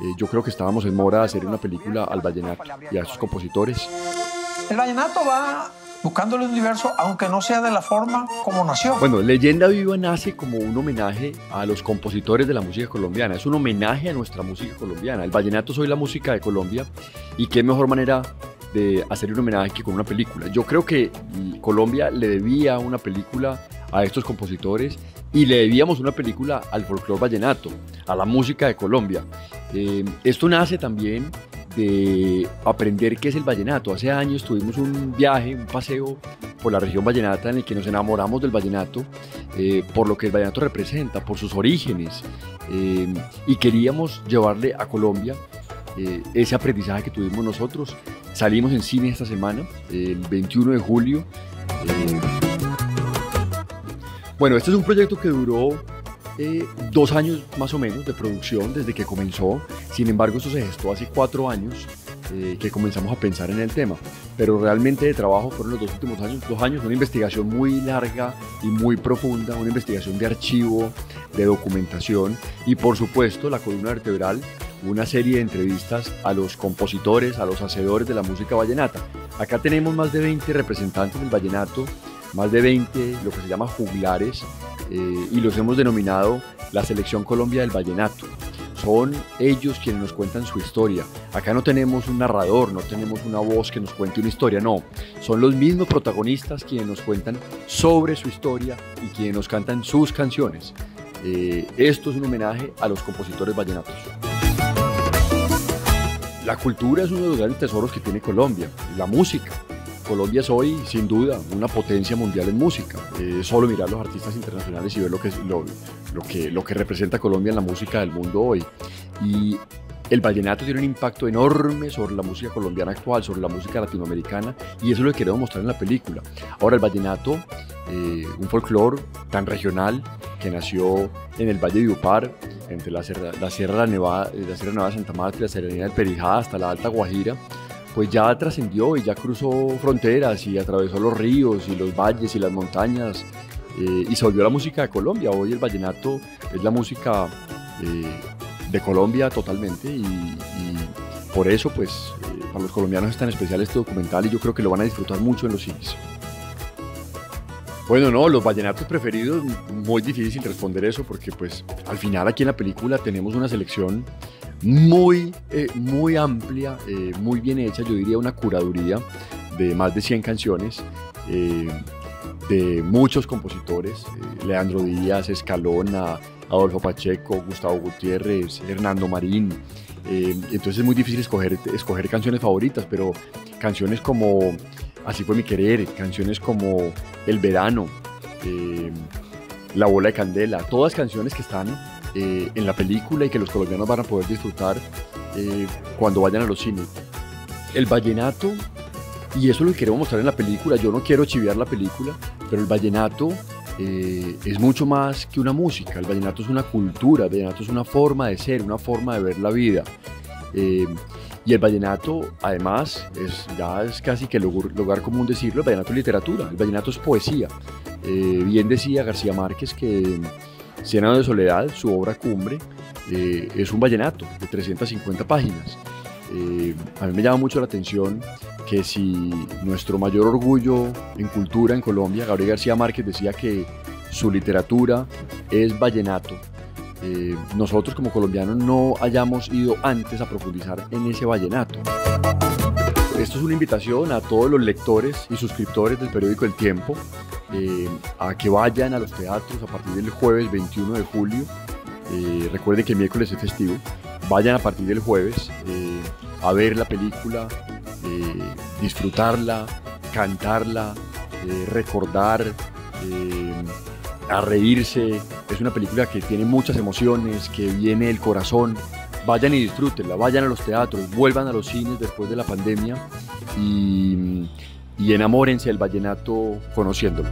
Eh, yo creo que estábamos en mora de hacer una película al vallenato y a esos compositores. El vallenato va buscando el universo, aunque no sea de la forma como nació. Bueno, Leyenda Viva nace como un homenaje a los compositores de la música colombiana, es un homenaje a nuestra música colombiana. El vallenato soy la música de Colombia y qué mejor manera de hacer un homenaje que con una película. Yo creo que Colombia le debía una película a estos compositores y le debíamos una película al folclore vallenato, a la música de Colombia. Eh, esto nace también de aprender qué es el vallenato. Hace años tuvimos un viaje, un paseo por la región vallenata en el que nos enamoramos del vallenato, eh, por lo que el vallenato representa, por sus orígenes, eh, y queríamos llevarle a Colombia eh, ese aprendizaje que tuvimos nosotros. Salimos en cine esta semana, el 21 de julio. bueno, este es un proyecto que duró eh, dos años más o menos de producción desde que comenzó. Sin embargo, eso se gestó hace cuatro años eh, que comenzamos a pensar en el tema. Pero realmente de trabajo fueron los dos últimos años, dos años, una investigación muy larga y muy profunda, una investigación de archivo, de documentación y por supuesto la columna vertebral, una serie de entrevistas a los compositores, a los hacedores de la música vallenata. Acá tenemos más de 20 representantes del vallenato, más de 20 lo que se llama juglares eh, y los hemos denominado la Selección Colombia del Vallenato. Son ellos quienes nos cuentan su historia. Acá no tenemos un narrador, no tenemos una voz que nos cuente una historia, no. Son los mismos protagonistas quienes nos cuentan sobre su historia y quienes nos cantan sus canciones. Eh, esto es un homenaje a los compositores vallenatos. La cultura es uno de los grandes tesoros que tiene Colombia, la música. Colombia es hoy, sin duda, una potencia mundial en música. solo mirar los artistas internacionales y ver lo que, lo, lo, que, lo que representa Colombia en la música del mundo hoy. Y el vallenato tiene un impacto enorme sobre la música colombiana actual, sobre la música latinoamericana, y eso es lo que queremos mostrar en la película. Ahora, el vallenato, eh, un folclore tan regional que nació en el Valle de Upar, entre la Sierra, la Sierra Nevada, la Sierra Nevada de Santa Marta y la Serenidad del Perijá hasta la Alta Guajira, pues ya trascendió y ya cruzó fronteras y atravesó los ríos y los valles y las montañas eh, y se volvió la música de Colombia. Hoy el vallenato es la música eh, de Colombia totalmente y, por eso pues eh, para los colombianos es tan especial este documental y yo creo que lo van a disfrutar mucho en los cines. Bueno, no, los vallenatos preferidos, muy difícil responder eso porque pues al final aquí en la película tenemos una selección muy, eh, muy amplia, eh, muy bien hecha, yo diría una curaduría de más de 100 canciones eh, de muchos compositores, Leandro Díaz, Escalona, Adolfo Pacheco, Gustavo Gutiérrez, Hernando Marín. entonces es muy difícil escoger, escoger canciones favoritas, pero canciones como Así fue mi querer, canciones como El verano, La bola de candela, todas canciones que están eh, en la película y que los colombianos van a poder disfrutar eh, cuando vayan a los cines. El vallenato, y eso lo que queremos mostrar en la película, yo no quiero chiviar la película, pero el vallenato eh, es mucho más que una música, el vallenato es una cultura, el vallenato es una forma de ser, una forma de ver la vida. y el vallenato, además, es, ya es casi que el lugar común decirlo, el vallenato es literatura, el vallenato es poesía. bien decía García Márquez que Cien de soledad, su obra cumbre, eh, es un vallenato de 350 páginas. Eh, a mí me llama mucho la atención que si nuestro mayor orgullo en cultura en Colombia, Gabriel García Márquez decía que su literatura es vallenato, eh, nosotros como colombianos no hayamos ido antes a profundizar en ese vallenato. Esto es una invitación a todos los lectores y suscriptores del periódico El Tiempo eh, a que vayan a los teatros a partir del jueves 21 de julio. Eh, recuerden que el miércoles es festivo. Vayan a partir del jueves eh, a ver la película, disfrutarla, cantarla, recordar, a reírse. Es una película que tiene muchas emociones, que viene del corazón vayan y disfrútenla, vayan a los teatros, vuelvan a los cines después de la pandemia y, y enamórense del vallenato conociéndolo.